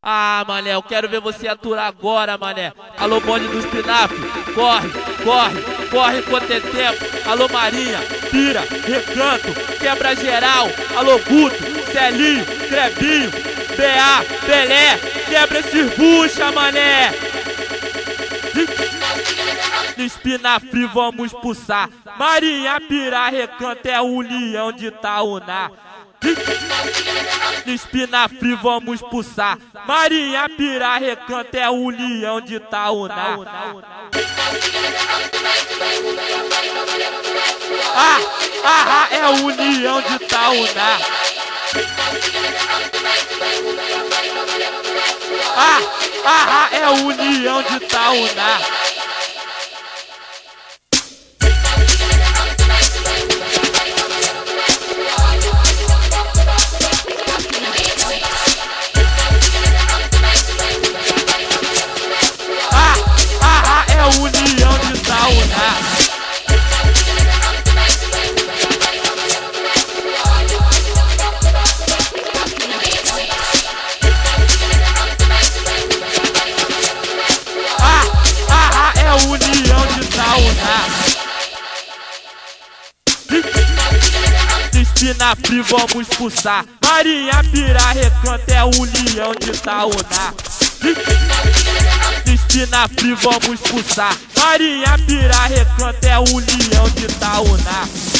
Ah, mané, eu quero ver você aturar agora, mané. Alô, bonde dos pinap, corre, corre, corre enquanto é tempo. Alô, Marinha, pira, recanto, quebra geral. Alô, Guto, Celinho, Crebinho, BA, Pelé, quebra esses bucha, mané. Espinafre vamos pulsar. Marinha, pira, recanto é o leão de Tauná. Espinafre vamos pulsar. Marinha Pira Recanto é o leão de Tauná. Ah, ah, ah, é o leão de Tauná. Ah, ah, ah, é o leão de Tauná. Espinafre vamos pulsar. Marinha Pira Recanto é o leão de Tauná. Espinafre vamos pulsar. Marinha Pira Recanto é o leão de Tauná.